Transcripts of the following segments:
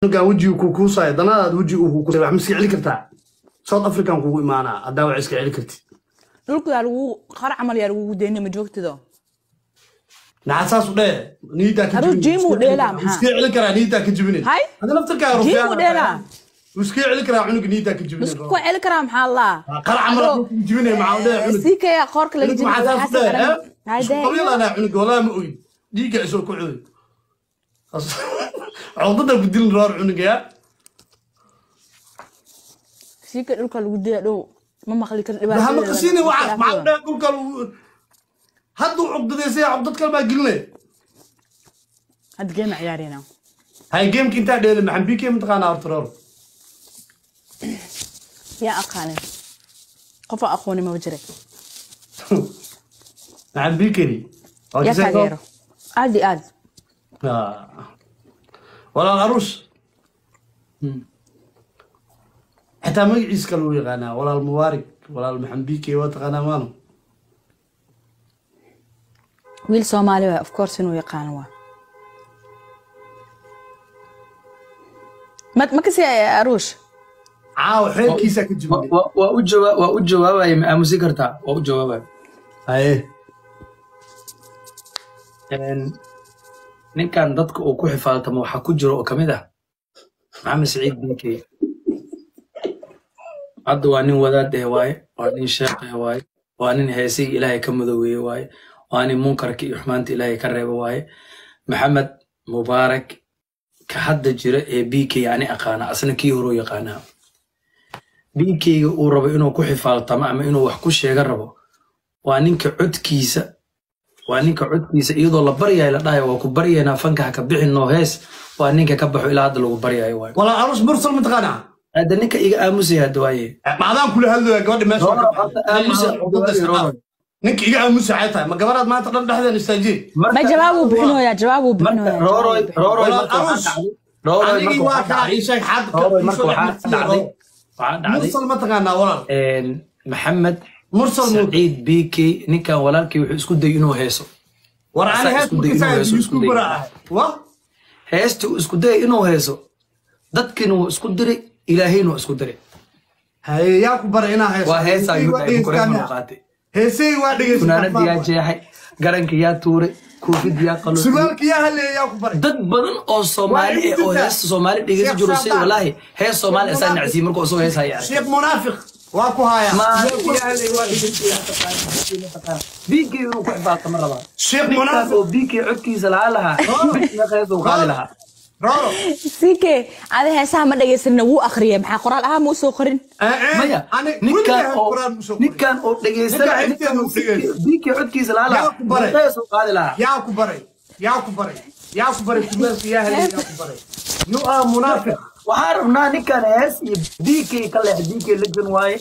cunugan wejiga kuu kuusaayo danadaad wejiga uu kuusaayo wax ma iska celi kartaa? South african kugu imaanaa haddaa wax iska celi kartid dhulka yaa lagu qar camal yaa lagugu deyna ma joogtido naxa saas u dhee. Niidaa ka gym uu dheelaa maxaa? iska celi karaa niidaa ka jibinin. Hay? hada laftarkaaga Gym rufyaan uu dheelaa? iska celi karaa cunuga niidaa ka jibinin masku celi karaa maxaa laa qar camal ku jibinay maxaa dhee cunug? Sii kaya qoorka laga cunug maxaa saas u dhee eh? Isku jiro anaa cunug walaa ma ogin dhiigga isoo ku cuday codada ku dilin roor cunuga yaa sii kaya dhulka lagu deya dhow? Ma maqli karo waxaa ma qasini waxaas maxaa dhee dhulka lagu hadduu cugdadeysay cugdad kale baa gelinay. Hadda geema ciyaarina hay geemka intaa dheeli maxan bike mataqaanaa horta roor yaa aqaanin qofa aqooni ma jira maxan yaa taageero. Aad iyo aad walaal aruus xitaa magaciis kale uu yaqaanaa walaal mubaarik walaal maxan bike waa taqaanaa maano wiil soomaali waay of course inuu yaqaano waa. Ma kasi aruush caawa xeelkiisaa ka Wa- wa- waa u jawaa- waa u jawaabaya ma aamusi kartaa? Waa u jawaabaya haye ninkan dadka uu ku xifaaltamo waxaa ku jiro oo ka mid ah? Maxamed saciid binkey hadda waa nin wadaad eh waaye waa nin sheekh eh waaye waa nin heesiga ilaahay ka madooweeye waaye waa nin munkarka iyo xumaanta ilaahay ka reeba waaye. Maxamed mubaarak ka hadda jira ee bikey ani aqaana asna kii horuu yaqaanaa bikeyga uu rabo inuu ku xifaaltamo ama inuu wax ku sheega rabo waa ninka codkiisa waa ninka codkiisa iyadoo la baryayo la dhahayo waa ku baryaynaa fanka ha ka bixin noo hees. Waa ninka ka baxo ilaa hadda lagu baryayo waayo. Walaal aruus mursal mataqaanaa hadda ninka iga aamusaya hadda waaye. Macdaan kula hadlaya gabadha meesha ninka iga aamusa waxay tahay ma gabaraad maanta dhan dhexdeen istaajiye ma jawaabuu bixinoyaa jawaabuu marka bixinoyaa rooroy rooroy Walaal marka waxaa Aruus. dhacday. Rooroy anigii marka waa kaa xad walaal maxamed mursal saciid bikey ninkan walaalkii wuxuu isku day inuu heeso, heestii uu isku dayay inuu heeso. Dadkiina wuu isku diray ilaahayna wuu isku diray. Waa waa waa yaa jeexay garankii yaa tuuray koofidii yaa badan oo soomaali Waa eh oo heesta soomaali dhegeysan Sheekh jiro Saadaan. walaahi hees soomaali asaa nacsiy markuu isagoo hees haya sheekh munaafiq waa ku haya Maalin- Surwaalka yaa haleeya waa dhegeysta. biigii inuu ku xifaalta ma rabaa oo biigii codkiisa lahaa lahaa hees uu qaadi lahaa kay adi heesaha ma dhegaysanina wuu akhriyay maxaa qoraal ahaa ma u soo qorin maya ninkan oo biigii codkiisa lahaa lahaa hees uu qaadi lahaa yaa ku baray yaa ku baray yaa ku baray surwaalka yaa haleeya yaa ku baray you are munaafiq waxaan rabnaa ninkan hees iyo diikay ka leex diikay lagan waaye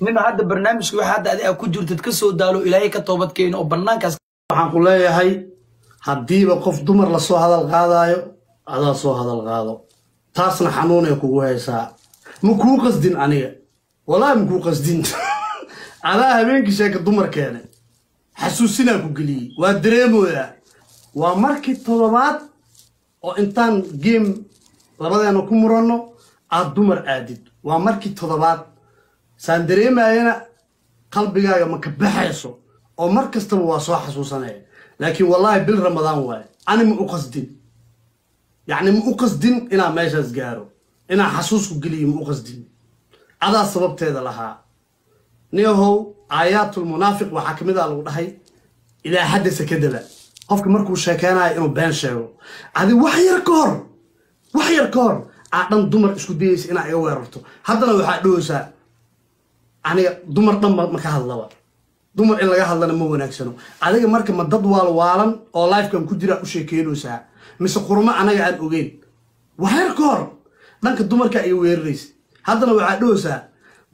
nin hadda barnaamijka waxa hadda adiga ku jirtad ka soo daalo ilaahay ka toobad keeno oo banaankaas waxaan ku leeyahay haddiiba qof dumar la soo hadal qaadaayo adaa soo hadal qaado taasna xanuunay kugu haysaa ma kuu qasdin aniga walaahi ma kuu qasdin adaa habeenkii sheeka dumar keene xasuusinaa ku geliyey waa dareemooyaa waa markii toddobaad oo intaan geem labadeena ku muranno aad dumar aadid. Waa markii toddobaad. Saan dareemayana qalbigaaga ma ka baxayso oo mar kastaba waa soo xasuusanaya laakiin wallaahi bil ramadaan waaye ani ma u qasdin. Yacni ma u qasdin inaa meeshaas gaaro. Inaa xasuusku geliyo ma u qasdin. Adaa sababteeda lahaa. Niyahow aayaatulmunaafiq waxaa ka mid a lagu dhahay ilaa xadda sakadaba qofka markuu sheekeynayo inuu been sheego adi wax yar ka hor wax yar ka hor aa dhan dumar isku dayaysa inaa iga weerarto. Haddana waxaa dhoweysaa aniga dumar dhan ma ma ka hadlaba. Dumar in laga hadlana ma wanaagsano. Adiga marka ma dad waalwaalan oo lifekan ku jira u sheekeynaysaa mise qurmo anaga aan ogeyn. Waxyar ka hor dhanka dumarka ay weeraraysa. Haddana waxaa dhoweysaa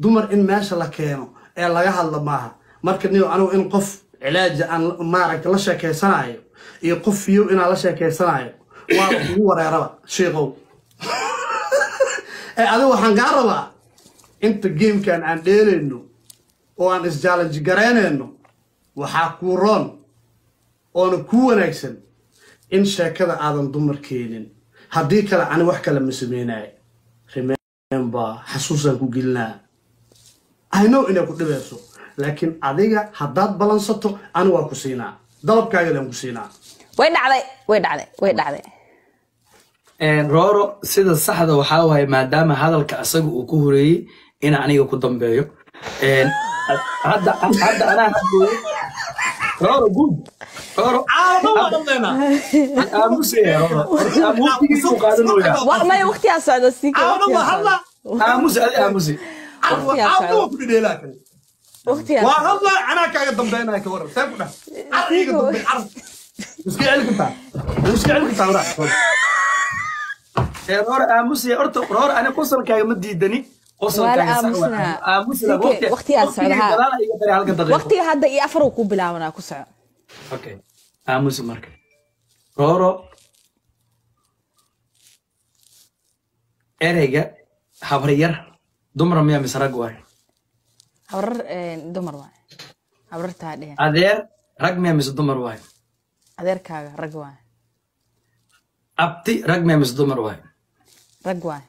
dumar in meesha la keeno ee laga hadla maaha. Marka niyo anigu in qof cilaaja aan maaragta la sheekeysanayo iyo qof fiyow inaan la sheekeysanayo waa ugu wareeraba sheekow ee adiga waxaan kaa rabaa inta geemkan aan dheelayno oo aan isjaalanji garaynayno waxaa kuu roon oona kuu wanaagsan in sheekada aadan dumar keenin haddii kale ani wax kale ma sameynaayo remember xasuusaan ku gelinaa i inay ku dhibayso laakiin adiga haddaad balansato ani waa ku siinaa. Dalabkaagadaan ku siinaa. Way dhacday way dhacday way dhacday. Rooro sida saxda waxaa waaye maadaama hadalka asaga uu ku horeeyey in aniga ku dambeeyo. Hadda anaa rooro guud. Rooro. Aamusi adi aamusi waa hadla anaa kaaga dambeynaya ka waran see ku dhah car iiga dambe car iska celi kartaa iska celi kartaa waraa Ee, rooro aamusaya horta rooro ani qosolkaaga ma diidani qosolkaaga Waa la sax waa. aamusanaa. aamusi la Sikee, waqti waqtigaa socda, haa. gadaal iga daray halka daqiiqo waqtiga hadda iyo afar uu ku bilaabanaa ku soco Okay. Aamusi marka. Rooro. Ereyga habaryar dumar miyaa mise rag waay? Habrar dumar waay habrartaa dhehen Adeer rag miyaa mise dumar waay? adeerkaaga rag waay Abti rag miyaa mise dumar waay? rag waay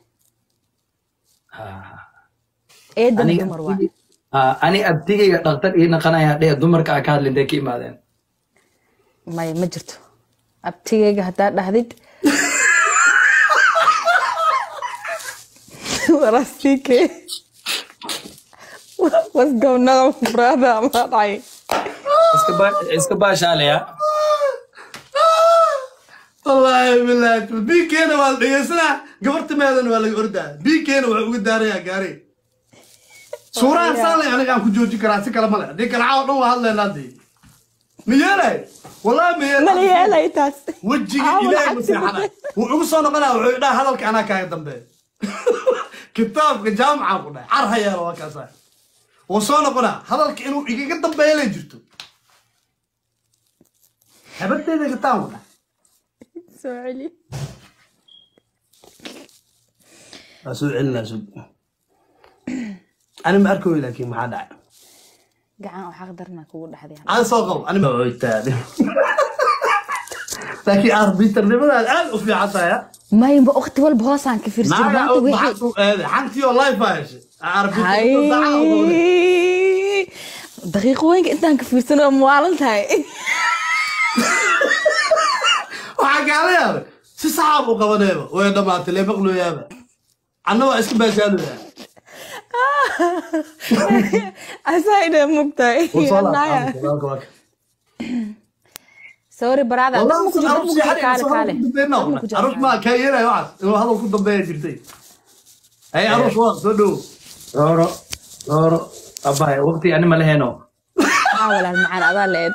Ah. eedan dumar waay ah, ani abtigayga dhaqtar ii naqanaya dhee dumarka aa ka hadlin intay ka imaadeen. maya ma jirto abtigayga haddaa dhahdid warasike what's going on brother? Ma dhacay Iska baa- iska baashaalaya. wallaahi bilaahi biikeena waa la dhegeysanaa gabartimeedana waa laga ordaa biikeena waa uga daarayaa gaari. Suuraha saanlay aniga aan ku joojin karaa si kale male haddii kale caawa dhan waa hadlaynaa dee ma yeelay? Wallaahi ma mala yeelay yeelay taas. Wejiga ilaahay ma lacagti seexanay. wuu igu soo noqonaa wuxuu idhaa hadalka anaa kaaga dambe. Kitaabka jaamaca ku dhahay. Car ha yeelo waa kaasa wuu soo noqonaa hadalka inuu igaga dambeeya jirto. Habarteeda kitaab ku dhahay soo celi. Waa soo celinaa sug ani ma arkoy laakiin maxaa dhacay? Gacan oo xaq darna kugu dhaxday aan soo qabo ani ma laakiin arbiternimadaad aad u fiican tahay ha? mayba waqti walba hoosaan ka fiirsan naaga maanta oo wixii maxaad u eeday xantii oo life aa heshay arbiternimada daacad u qowday. hay daqiiqooyinka intaan ka fiirsan oo muwaalan tahay waxaa gaala yaabay si saxaab u qabaneeba way dhamaatay lee maqlooyaaba anna waa iska baashaalaya asayna mugtahay sorry brother. Dad ma ku jiro dad ma ku jiro kaale kaale Dad ma ku jiro arush maa kaa yeelaya waxaas inuu hadal ku dambeeya jirtay ay arush waa soo dhowo Rooro. Rooro. Abahay waqti ani ma leheeno. aa walaal macaan adaa leed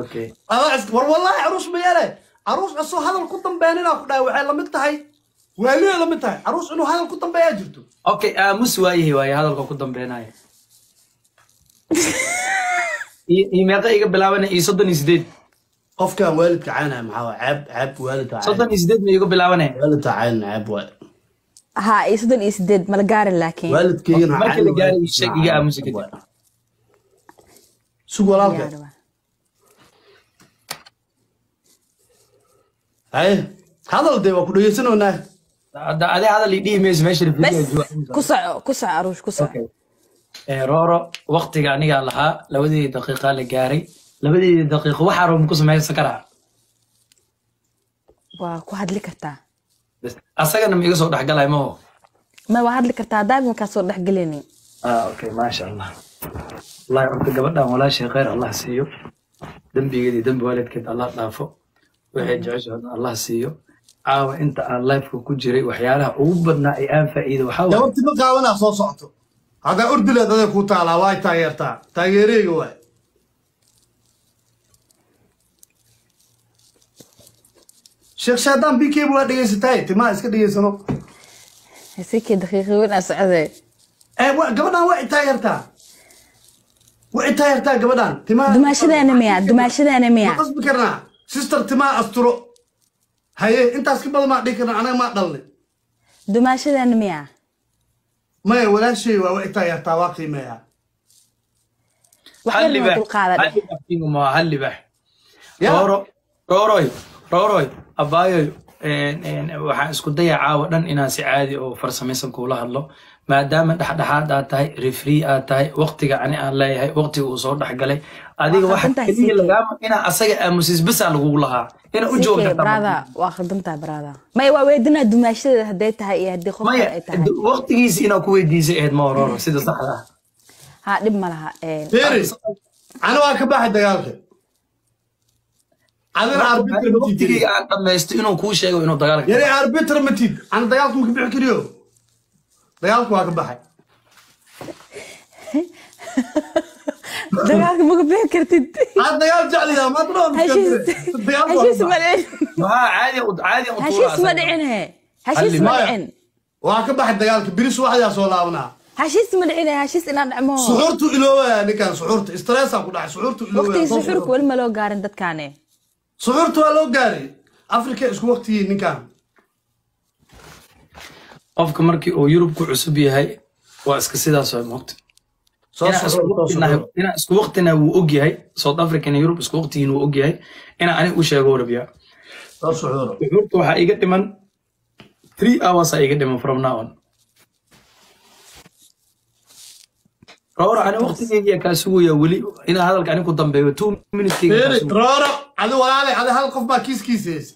Okay. adaa war wallahi arush ma yeelay arush asoo hadal ku dambeyn inaa ku dhahay waxay la mid tahay. Waaliyo la mid tahay. Arush inuu hadal ku dambeeyaa jirto Okay, aamus waayahay waaye hadalka ku dambeynaya. Ii- ii meeqa iga bilaabanaya ii soddon iyo sideed. Qofkan waalidka caynaya maxaa ceeb ceeb waalidka soddon iyo sideed ma iga bilaabanaya waalidka cayn ceeb waay. ها iyo soddon iyo sideed mala gaarin laakiin. Waalidkaygana Markii la gaaray ii sheeg iga aamusi kadib. sug walaalka. Haye hadal dee waa ku dhegeysanoonaa adi hadal ii dhihi mayso meesha ku soco ku soco aruush ku soco. Eh, Rooro waqtiga anigaa lahaa labadii daqiiqa la gaaray labadii daqiiqo waxaa rabo ku samaysan karaa? Waa ku hadli kartaa. Asagana ma iga soo dhexgalay maho ma waa hadli kartaa. Haddaad markaa soo dhexgelini ah okay maasha allah. Wallahi horta gabadhan walaashay khayr allah siiyo. Dembigeedii dembi waalidkeed allah dhaafo. Waxay jeceshahay allah siiyo. Caawa inta aan lifeka ku jiray waxyaalaha ugu badnaa ee aan faa'iido waxaa ma qaawanaa soo socoto haddaa urdileed aday ku taalaa waay taageertaa. Taageereyga waay sheekh shaadaan b k waa dhegeysataay timaa iska dhegeysano sikii daqiiqi weyn aa socday gabadhaan waa i taageertaa waa i taageertaa gabadhaan timaa dumaashadeena miya dumaashadeena ma miya qasbi karnaa sister timaa asturo haye intaas ka badan maa dhihi karnaa anaga maa dhalnay dumaashadeena miya maya walaashay waa waa i taageertaa waa qiimeeyaa wax hal yarna libax dulqaada hal libax tingu ma hal libax Ya. rooro rooroy rooroy abaayoy een, een, waxaan isku dayaa caawa dhan inaan si caadi oo farsamaysan kuula hadlo. Maadaama dhexdhexaad aad tahay refree aad tahay waqtiga ani aan leeyahay waqtiga uu soo dhexgalay adiga waxa keliya lagaama inaa asaga aamusis bisaa lagugu lahaa. Ina u CK, joogta brother waa khaldantahay brother. Maya waa weydinaa dumaashadeeda hadday tahay iyo haddii qof kale maya ay tahay. waqtigiisi inaa ku weydiisay ahayd ma ororo sida saxda ah. Dhib ma laha een, Firi, ani waa ka baxay dagaalka waqtigii aan dhamaysto inuu kuu sheego inuu dagaalka yari arbitra matid ani dagaalka ma ka bixi kariyo. Dagaalka waa ka baxay. Dagaalka maga bixi kartid. Aad dagaal jecliyaa maad dhoon heshiis dagaalka waa heshiis ka ma baxay. dhicin. Maxaa caadi caadi u heshiis ma dhicin he. Heshiis ma Maya, dhicin. Waa ka baxay dagaalka. Biris waxdaa soo laabanaa heshiis ma dhicin he. Heshiis inaan dhacmo suxuurtu iloobaya ninkan suxuurta. Stressaa ku dhacay. Suxuurtu waqtigii suxurka iloobaya weli ma loo gaarin dadkaane suxuurta waa loo gaaray. Afrika isku waqtigii ninkan qofka markii uu yurub ku cusub yahay waa iska sidaas oo moogta soo inaan isku waqtina wuu og yahay. South africa iyo yurub isku waqtigiin wuu og yahay. Inaan aniga u sheego suxuuro suxuurta waxaa iga dhiman three hours aa iga dhiman from now on rawra ani waqtigeygiya kaa sugaya weli inaa hadalka ani ku dambeeyo two rooro adi walaale adi hal qof baa kiiskiisees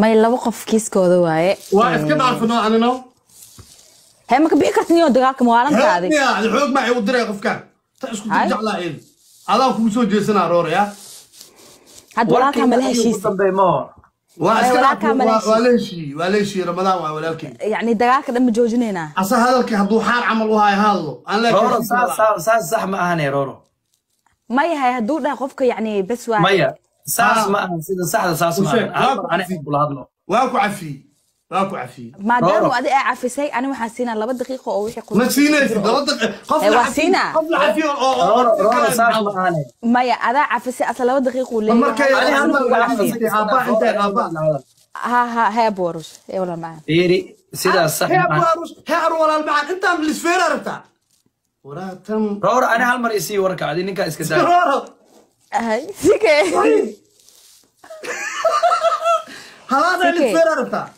may laba qof kiiskooda waaye. Waa iska dhaafino anino hee maka bixi kartin iyo dagaalka maalantaadi Xoog maa igu diray qofkan ta isku jeclaa eedi adaan kugu soo jeesanaa rooro ya hadda walaalkaa mala Warkeyga ramadaan waa walaalkey dagaalka dhan ma joojinaynaa asa hadalkii hadduu xaar camal u hadlo saas sax ma ahane ma yahay hadduu dhaha qofka bes waa maya saas Ah. ma ahan sida saxda saas ma Usheeg, ahan hal waa ku cafiyey. Kula hadlo waa ku cafiyey maadaama Roro. adi aa cafisay ani waxaan siinaa laba daqiiqo oo wixii ma siinaysid laba daqiiq qof Eh, la waa cafiyo siinaa. qof la cafiyo oo oo- roro oo- roro saas ma ahane maya adaa cafisay asla laba daqiiquu markay leeyahay hal mar Adigu la cafis. cafisay aabba intee aabba? Ha ha hee boorus ee walaal macaan. Fiiri sidaas sax hee ma ahan aarus hee ar walaal macaan. Intaan lisfeera rabtaa waraatan roro ani hal mar isii warka adi ninkaa iska daa rooro Ay, sike